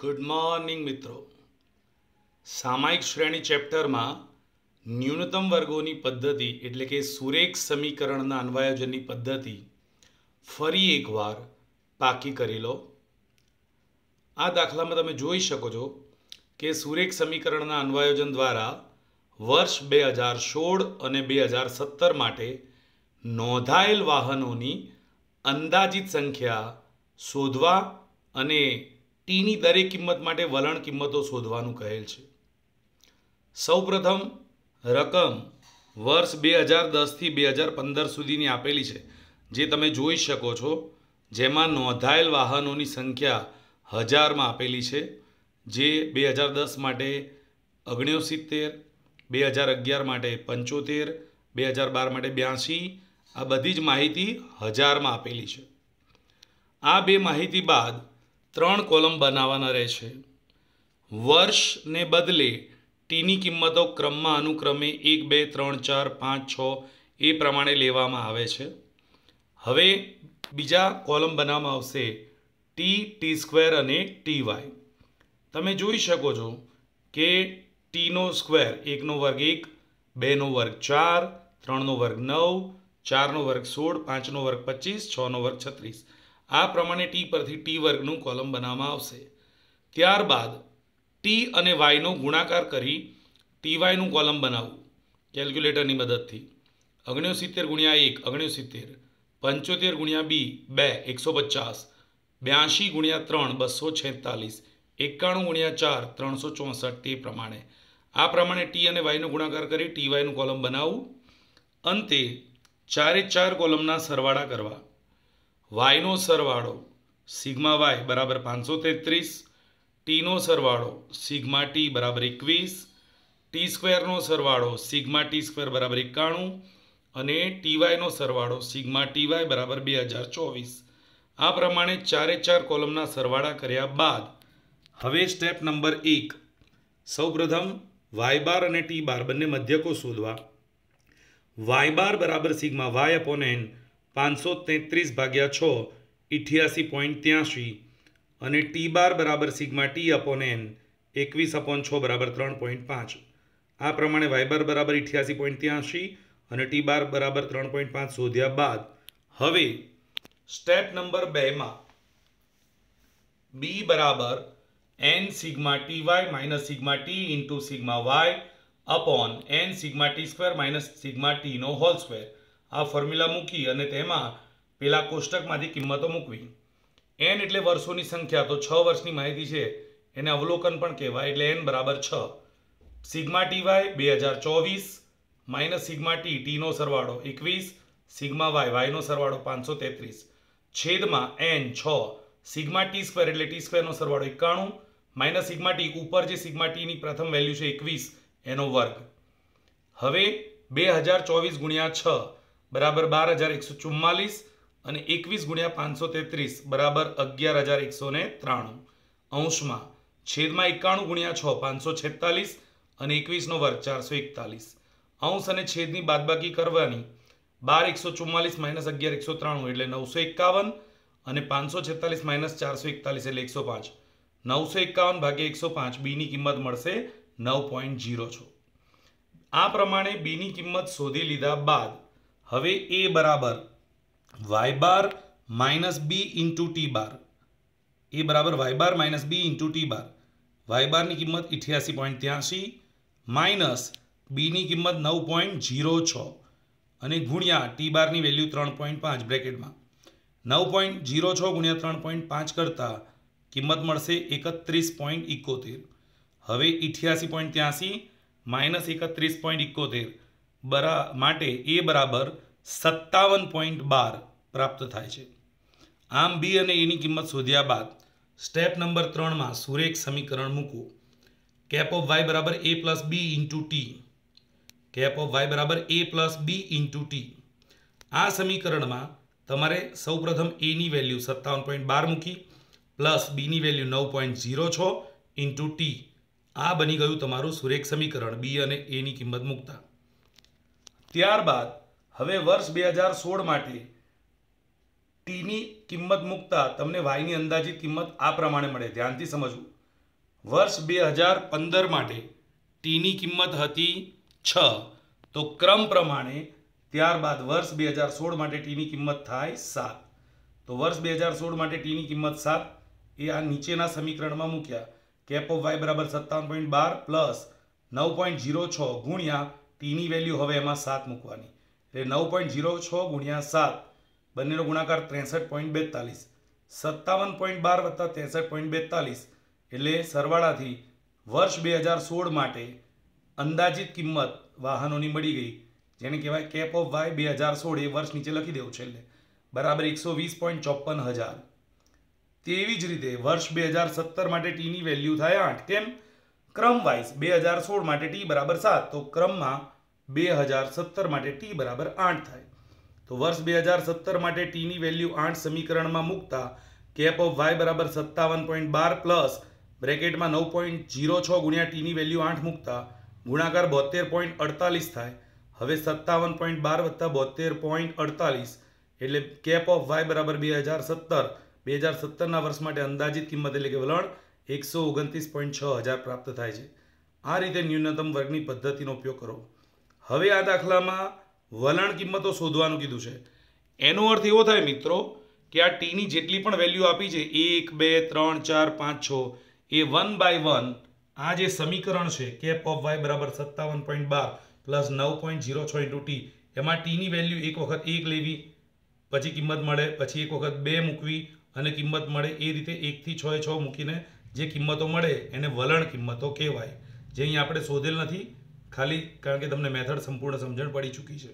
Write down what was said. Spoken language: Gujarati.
ગુડ મોર્નિંગ મિત્રો. સામાયિક શ્રેણી ચેપ્ટરમાં ન્યૂનતમ વર્ગોની પદ્ધતિ, એટલે કે સુરેખ સમીકરણના અન્વયોજનની પદ્ધતિ, ફરી એકવાર પાકી કરી લો. આ દાખલામાં તમે જોઈ શકો છો કે સુરેખ સમીકરણના અન્વયોજન દ્વારા વર્ષ બે હજાર સોળ અને બે હજાર સત્તર માટે નોંધાયેલ વાહનોની અંદાજિત સંખ્યા શોધવા અને ટીની દરેક કિંમત માટે વલણ કિંમતો શોધવાનું કહેલ છે. સૌપ્રથમ રકમ વર્ષ બે હજાર દસથી બે હજાર પંદર સુધીની આપેલી છે, જે તમે જોઈ શકો છો, જેમાં નોંધાયેલ વાહનોની સંખ્યા હજારમાં આપેલી છે, જે બે હજાર દસ માટે ઓગણસિત્તેર, બે હજાર અગિયાર માટે પંચોતેર, બે હજાર બાર માટે બ્યાસી આ બધી જ માહિતી હજારમાં આપેલી છે. આ બે માહિતી બાદ ત્રણ કોલમ બનાવવાના રહેશે. વર્ષને બદલે ટીની કિંમતો ક્રમમાં અનુક્રમે એક, બે, ત્રણ, ચાર, પાંચ, છ એ પ્રમાણે લેવામાં આવે છે. હવે બીજા કોલમ બનાવવામાં આવશે ટી ટી સ્ક્વેર અને ટી વાય તમે જોઈ શકો છો કે ટીનો સ્ક્વેર એકનો વર્ગ એક, બેનો વર્ગ ચાર, ત્રણનો વર્ગ નવ, ચારનો વર્ગ સોળ, પાંચનો વર્ગ પચીસ, છનો વર્ગ છત્રીસ. આ પ્રમાણે ટી પરથી ટી વર્ગનું કોલમ બનાવવામાં આવશે. ત્યારબાદ ટી અને વાયનો ગુણાકાર કરી ટી વાયનું કોલમ બનાવવું, કેલ્ક્યુલેટરની મદદથી. ઓગણ્યોસિત્તેર ગુણ્યા એક ઓગણ્યોસિત્તેર પંચોતેર ગુણ્યા બી, બે, એકસો પચાસ. બ્યાસી ગુણ્યા ત્રણ, બસો છેતાલીસ. એકાણું ગુણ્યા ચાર, ત્રણસો ચોસઠ, તે પ્રમાણે. આ પ્રમાણે ટી અને વાયનો ગુણાકાર કરી ટી વાયનું કોલમ બનાવવું. અંતે ચારે ચાર કોલમના સરવાળા કરવા. વાયનો સરવાળો સિગ્મા વાય બરાબર પાંચસો તેત્રીસ ટીનો સરવાળો સિગ્મા ટી બરાબર એકવીસ, ટી સ્ક્વેરનો સરવાળો સિગ્મા ટી સ્ક્વેર બરાબર એકાણું અને ટીવાયનો સરવાળો સિગ્મા ટીવાય બરાબર બે હજાર ચોવીસ. આ પ્રમાણે ચારે ચાર કોલમના સરવાળા કર્યા બાદ હવે સ્ટેપ નંબર એક. સૌપ્રથમ વાય બાર અને ટી બાર બંને મધ્યકો શોધવા. વાય બાર બરાબર સિગ્મા વાય અપોન એન પાંચસો તેત્રીસ ભાગ્યા છ, ઇઠ્યાસી પોઈન્ટ ત્યાંશી. અને ટી બાર બરાબર સિગ્મા ટી અપોન એન, એકવીસ અપોન છ બરાબર ત્રણ પોઈન્ટ પાંચ. આ પ્રમાણે વાયબર બરાબર ઇઠ્યાસી પોઈન્ટ ત્યાંશી અને ટી બાર બરાબર ત્રણ પોઈન્ટ પાંચ શોધ્યા બાદ, હવે સ્ટેપ નંબર બેમાં બી બરાબર N sigma T Y minus sigma T into sigma Y upon N sigma T square minus sigma ટીનો whole square. આ ફોર્મ્યુલા મૂકી અને તેમાં પેલા કોષ્ટકમાંથી કિંમતો મૂકવી. એન એટલે વર્ષોની સંખ્યા, તો છ વર્ષની માહિતી છે. એને અવલોકન પણ કહેવાય, એટલે એન બરાબર છ. સિગ્મા ટી વાય બે હજાર ચોવીસ માઇનસ સિગ્મા ટી ટીનો સરવાળો એકવીસ, સિગ્મા વાય વાયનો સરવાળો પાંચસો તેત્રીસ. છેદમાં એન છ. સિગ્મા ટી સ્ક્વેર એટલે ટી સ્ક્વેરનો સરવાળો એકાણું માઇનસ સિગ્મા ટી ઉપર જે સિગ્મા ટીની પ્રથમ વેલ્યુ છે એકવીસ, એનો વર્ગ. હવે બે હજાર ચોવીસ ગુણ્યા છ. બરાબર બાર હજાર એકસો ચુમ્માલીસ અને એકવીસ ગુણ્યા પાંચસો તેત્રીસ, બરાબર અગિયાર હજાર એકસો ને ત્રાણું. અંશમાં છેદમાં એકાણું ગુણ્યા છ, પાંચસો છેતાલીસ અને એકવીસનો વર્ગ ચારસો એકતાલીસ. અંશ અને છેદની બાદબાકી કરવાની, બાર એકસો ચુમ્માલીસ માઇનસ અગિયાર એકસો ત્રાણું એટલે નવસો એકાવન અને પાંચસો છેતાલીસ માઇનસ ચારસો એકતાલીસ એટલે એકસો પાંચ. નવસો એકાવન ભાગ્યા એકસો પાંચ, બીની કિંમત મળશે નવ પોઈન્ટ જીરો છો. આ પ્રમાણે બીની કિંમત શોધી લીધા બાદ હવે એ બરાબર Y bar minus B into T bar. A બરાબર Y bar minus B into T bar. Y બારની કિંમત ઇઠ્યાસી પોઈન્ટ ત્યાંશી માઇનસ બીની કિંમત નવ પોઈન્ટ જીરો છ અને ગુણ્યા ટી બારની વેલ્યુ ત્રણ પોઈન્ટ પાંચ બ્રેકેટમાં. નવ પોઈન્ટ જીરો છ ગુણ્યા ત્રણ પોઈન્ટ પાંચ કરતાં કિંમત મળશે એકત્રીસ પોઈન્ટ ઇકોતેર હવે ઇઠ્યાસી પોઈન્ટ ત્યાંસી માઇનસ એકત્રીસ પોઈન્ટ ઇકોતેર બરા માટે એ બરાબર સત્તાવન પોઈન્ટ બાર પ્રાપ્ત થાય છે. આમ બી અને એની કિંમત શોધ્યા બાદ સ્ટેપ નંબર ત્રણમાં સુરેખ સમીકરણ મૂકો કેપ ઓફ વાય બરાબર A plus B into T. Cap of Y બરાબર A plus B into T. આ સમીકરણમાં તમારે સૌપ્રથમ એની વેલ્યુ સત્તાવન પોઈન્ટ બાર મૂકી, પ્લસ બીની વેલ્યુ નવ પોઈન્ટ ઝીરો છ ઇન્ટુ ટી. આ બની ગયું તમારું સુરેખ સમીકરણ બી અને એની કિંમત મૂકતા. ત્યારબાદ હવે વર્ષ બે હજાર સોળ માટે ટીની કિંમત મૂકતા તમને વાયની અંદાજિત કિંમત આ પ્રમાણે મળે. ધ્યાનથી સમજવું. વર્ષ બે હજાર પંદર માટે ટીની કિંમત હતી છ. તો ક્રમ પ્રમાણે ત્યારબાદ વર્ષ બે હજાર સોળ માટે ટીની કિંમત થાય સાત. તો વર્ષ બે હજાર સોળ માટે ટીની કિંમત સાત એ આ નીચેના સમીકરણમાં મૂક્યા. કેપ ઓફ વાય બરાબર સત્તાવન પોઈન્ટ બાર પ્લસ નવ પોઈન્ટ ઝીરો છ ગુણ્યા ટીની વેલ્યુ હવે એમાં સાત મૂકવાની. એટલે નવ પોઈન્ટ ઝીરો છ ગુણ્યા સાત. બંનેનો ગુણાકાર ત્રેસઠ પોઈન્ટ બેતાલીસ. સત્તાવન પોઈન્ટ બાર વત્તા ત્રેસઠ પોઈન્ટ બેતાલીસ એટલે સરવાળાથી વર્ષ બે હજાર સોળ માટે અંદાજિત કિંમત વાહનોની મળી ગઈ, જેને કહેવાય કેપ ઓફ વાય બે હજાર સોળ એ વર્ષ નીચે લખી દેવું છે એટલે. બરાબર એકસો વીસ પોઈન્ટ ચોપન હજાર. તેવી જ રીતે વર્ષ બે હજાર સત્તર માટે ટીની વેલ્યુ થાય આઠ. કેમ? ક્રમ વાઇઝ બે હજાર સોળ માટે ટી બરાબર સાત. તો ક્રમમાં બે હજાર સત્તર માટે ટી બરાબર આઠ થાય. તો વર્ષ બે હજાર સત્તર માટે ટીની વેલ્યુ આઠ સમીકરણમાં મૂકતા કેપ ઓફ વાય બરાબર સત્તાવન પોઈન્ટ બાર પ્લસ બ્રેકેટમાં નવ પોઈન્ટ જીરો છ ગુણ્યા ટીની વેલ્યુ આઠ મૂકતા ગુણાકાર બોતેર પોઈન્ટ અડતાલીસ થાય. હવે સત્તાવન પોઈન્ટ બાર વત્તા બોતેર પોઈન્ટ અડતાલીસ એટલે કેપ ઓફ વાય બરાબર બે હજાર સત્તર, બે હજાર સત્તરના વર્ષ માટે અંદાજિત કિંમત એટલે કે વલણ એકસો ઓગણત્રીસ પોઈન્ટ છ હજાર પ્રાપ્ત થાય છે. આ રીતે ન્યૂનતમ વર્ગની પદ્ધતિનો ઉપયોગ કરો. હવે આ દાખલામાં વલણ કિંમતો શોધવાનું કીધું છે. એનો અર્થ એવો થાય મિત્રો કે આ ટીની જેટલી પણ વેલ્યુ આપી છે, એક, બે, ત્રણ, ચાર, પાંચ, છ, એ વન બાય વન આ જે સમીકરણ છે, કેપ ઓફ વાય બરાબર સત્તાવન પોઈન્ટ બાર પ્લસ નવ પોઈન્ટ ઝીરો છ ઇન્ટુ ટી, એમાં ટીની વેલ્યુ એક વખત એક લેવી, પછી કિંમત મળે, પછી એક વખત બે મૂકવી અને કિંમત મળે એ રીતે એકથી છ છ મૂકીને જે કિંમતો મળે એને વલણ કિંમતો કહેવાય. જે અહીં આપણે શોધેલ નથી ખાલી કારણ કે તમને મેથડ સંપૂર્ણ સમજણ પડી ચૂકી છે.